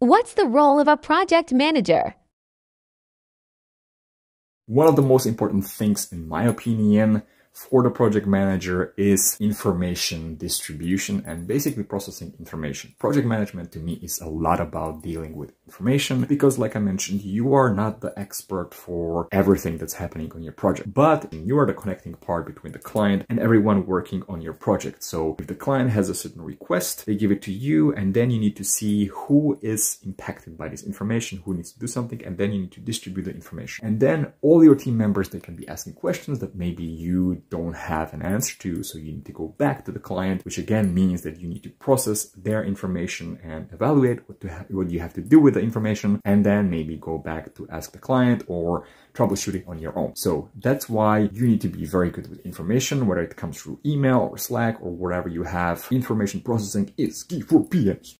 What's the role of a project manager? One of the most important things, in my opinion, for the project manager is information distribution and basically processing information. Project management to me is a lot about dealing with information because like I mentioned, you are not the expert for everything that's happening on your project, but you are the connecting part between the client and everyone working on your project. So if the client has a certain request, they give it to you and then you need to see who is impacted by this information, who needs to do something, and then you need to distribute the information. And then all your team members, they can be asking questions that maybe you don't have an answer to. So you need to go back to the client, which again means that you need to process their information and evaluate what, what you have to do with the information, and then maybe go back to ask the client or troubleshooting on your own. So that's why you need to be very good with information, whether it comes through email or Slack or whatever you have. Information processing is key for PMs.